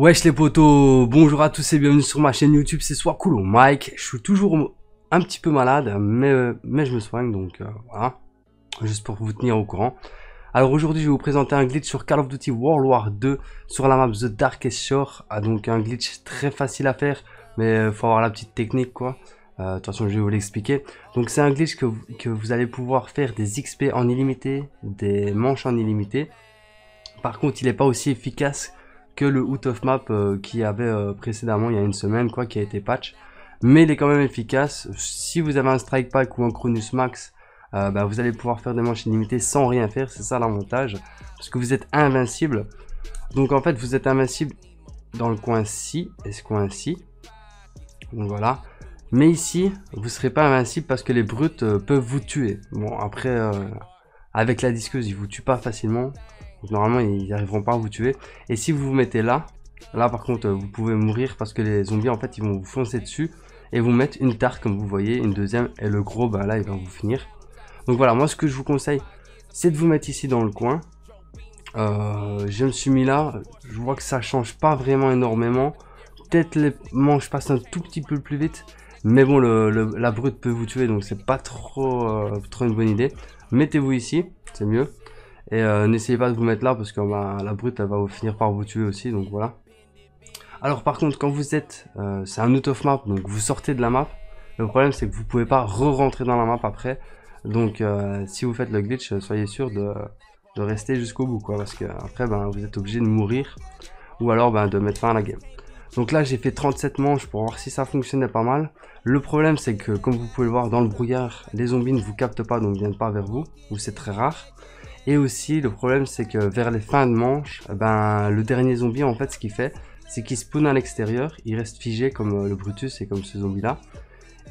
Wesh les potos, bonjour à tous et bienvenue sur ma chaîne YouTube, c'est soit cool Mike. Je suis toujours un petit peu malade, mais, mais je me soigne donc euh, voilà, juste pour vous tenir au courant. Alors aujourd'hui je vais vous présenter un glitch sur Call of Duty World War 2 sur la map The Darkest Shore. Ah, donc un glitch très facile à faire, mais il faut avoir la petite technique quoi. Euh, de toute façon je vais vous l'expliquer. Donc c'est un glitch que que vous allez pouvoir faire des XP en illimité, des manches en illimité. Par contre il n'est pas aussi efficace que le out of map euh, qui avait euh, précédemment il y a une semaine quoi qui a été patch. Mais il est quand même efficace. Si vous avez un strike pack ou un chronus max euh, bah, vous allez pouvoir faire des manches illimitées sans rien faire. C'est ça l'avantage. Parce que vous êtes invincible. Donc en fait vous êtes invincible dans le coin ci et ce coin ci. Donc voilà. Mais ici vous serez pas invincible parce que les brutes peuvent vous tuer. Bon après avec la disqueuse ils vous tuent pas facilement normalement, ils n'arriveront pas à vous tuer. Et si vous vous mettez là, là par contre, vous pouvez mourir parce que les zombies, en fait, ils vont vous foncer dessus et vous mettre une tarte comme vous voyez, une deuxième, et le gros, bah là, il va vous finir. Donc voilà, moi, ce que je vous conseille, c'est de vous mettre ici dans le coin. Euh, je me suis mis là, je vois que ça change pas vraiment énormément. Peut-être les manches passent un tout petit peu plus vite, mais bon, la brute peut vous tuer, donc c'est pas trop, euh, trop une bonne idée. Mettez-vous ici, c'est mieux. Et euh, n'essayez pas de vous mettre là parce que bah, la brute elle va finir par vous tuer aussi donc voilà. Alors par contre quand vous êtes, euh, c'est un out of map donc vous sortez de la map. Le problème c'est que vous pouvez pas re-rentrer dans la map après. Donc euh, si vous faites le glitch soyez sûr de, de rester jusqu'au bout quoi parce que après ben, vous êtes obligé de mourir ou alors ben, de mettre fin à la game. Donc là j'ai fait 37 manches pour voir si ça fonctionnait pas mal. Le problème c'est que comme vous pouvez le voir dans le brouillard, les zombies ne vous captent pas donc viennent pas vers vous, ou c'est très rare. Et aussi, le problème, c'est que vers les fins de manche, ben, le dernier zombie, en fait, ce qu'il fait, c'est qu'il spawn à l'extérieur, il reste figé comme euh, le Brutus et comme ce zombie-là.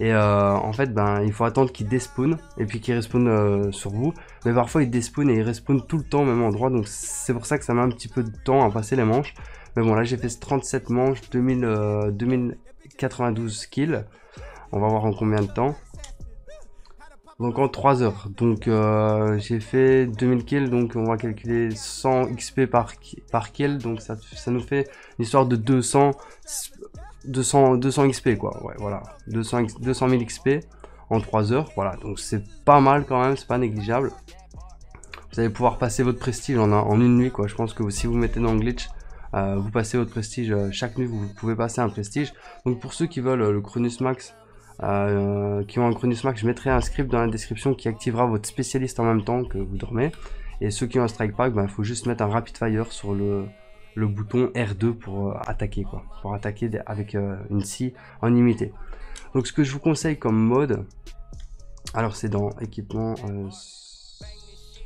Et euh, en fait, ben, il faut attendre qu'il despawn et puis qu'il respawn euh, sur vous. Mais parfois, il despawn et il respawn tout le temps au même endroit. Donc, c'est pour ça que ça met un petit peu de temps à passer les manches. Mais bon, là, j'ai fait 37 manches, 2000, 2092 kills. On va voir en combien de temps. Donc en 3 heures. Donc euh, j'ai fait 2000 kills, donc on va calculer 100 XP par, par kill. Donc ça, nous fait une histoire de 200, 200, 200 XP quoi. Ouais, voilà. 200, 200 000 XP en 3 heures. Voilà, donc c'est pas mal quand même, c'est pas négligeable. Vous allez pouvoir passer votre prestige en, en une nuit quoi. Je pense que si vous mettez dans le glitch, euh, vous passez votre prestige euh, chaque nuit, vous pouvez passer un prestige. Donc pour ceux qui veulent le Chronus Max, euh, qui ont un Chronus Max, je mettrai un script dans la description qui activera votre spécialiste en même temps que vous dormez. Et ceux qui ont un Strike Pack, il ben, faut juste mettre un Rapid Fire sur le, le bouton R2 pour euh, attaquer, quoi. Pour attaquer avec euh, une scie en imité. Donc ce que je vous conseille comme mode, alors c'est dans équipement,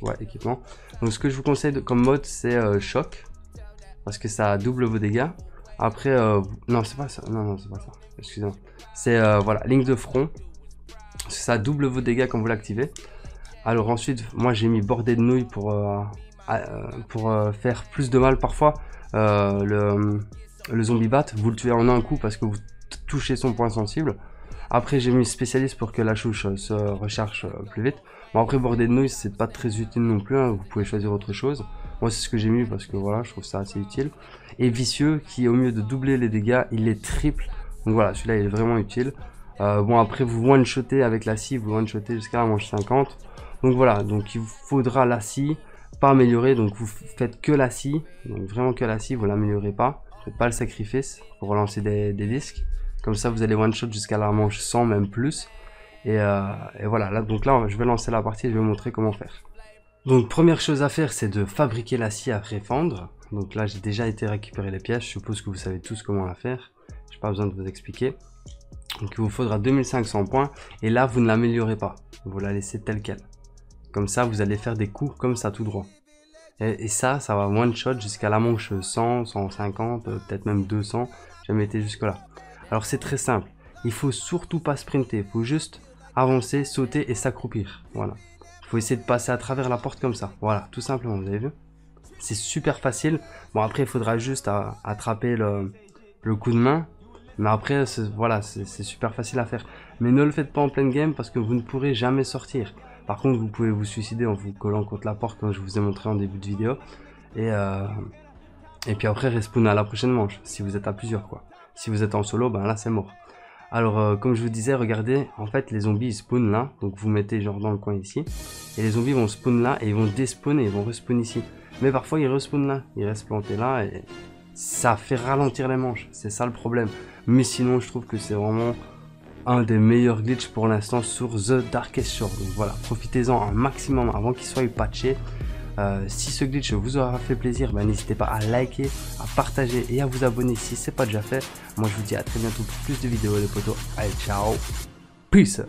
ouais équipement. Donc ce que je vous conseille comme mode c'est choc, parce que ça double vos dégâts. Après, non c'est pas ça, non non c'est pas ça excusez-moi. C'est euh, voilà, ligne de front. Ça double vos dégâts quand vous l'activez. Alors ensuite, moi j'ai mis bordé de nouilles pour, euh, euh, pour faire plus de mal parfois. le, le zombie bat, vous le tuez en un coup parce que vous touchez son point sensible. Après j'ai mis spécialiste pour que la chouche se recharge plus vite. Bon après bordé de nouilles c'est pas très utile non plus, hein. vous pouvez choisir autre chose. Moi c'est ce que j'ai mis parce que voilà je trouve ça assez utile. Et vicieux qui au mieux de doubler les dégâts, il est triple donc voilà, celui-là il est vraiment utile. Euh, bon après vous one-shotez avec la scie, vous one-shotez jusqu'à la manche 50. Donc voilà, donc il faudra la scie, pas améliorer, donc vous faites que la scie, vraiment que la scie, vous l'améliorez pas. Faites pas le sacrifice pour relancer des, disques. Comme ça vous allez one-shot jusqu'à la manche 100 même plus. Et, euh, et, voilà, là, donc là je vais lancer la partie et je vais vous montrer comment faire. Donc première chose à faire c'est de fabriquer la scie après fendre. Donc là j'ai déjà été récupérer les pièces, je suppose que vous savez tous comment la faire pas besoin de vous expliquer. Donc il vous faudra 2500 points et là vous ne l'améliorez pas, vous la laissez telle quelle. Comme ça vous allez faire des coups comme ça tout droit. Et, ça, ça va one shot jusqu'à la manche 100, 150, peut-être même 200. Jamais été jusque là. Alors c'est très simple. Il faut surtout pas sprinter. Il faut juste avancer, sauter et s'accroupir. Voilà. Faut essayer de passer à travers la porte comme ça. Voilà, tout simplement. Vous avez vu C'est super facile. Bon après il faudra juste attraper le, le coup de main mais après, voilà, c'est super facile à faire. Mais ne le faites pas en pleine game parce que vous ne pourrez jamais sortir. Par contre, vous pouvez vous suicider en vous collant contre la porte comme je vous ai montré en début de vidéo. Et, euh, Et puis après, respawn à la prochaine manche, si vous êtes à plusieurs, quoi. Si vous êtes en solo, ben là, c'est mort. Alors, euh, comme je vous disais, regardez, en fait, les zombies, ils spawnent là. Donc, vous mettez genre dans le coin ici. Et les zombies vont spawn là et ils vont despawner, ils vont respawn ici. Mais parfois, ils respawnent là. Ils restent plantés là et ça fait ralentir les manches. C'est ça le problème. Mais sinon, je trouve que c'est vraiment un des meilleurs glitches pour l'instant sur The Darkest Shore. Donc voilà, profitez-en un maximum avant qu'il soit patché. Euh, si ce glitch vous aura fait plaisir, ben, n'hésitez pas à liker, à partager et à vous abonner si ce n'est pas déjà fait. Moi je vous dis à très bientôt pour plus de vidéos de potos. Allez ciao, peace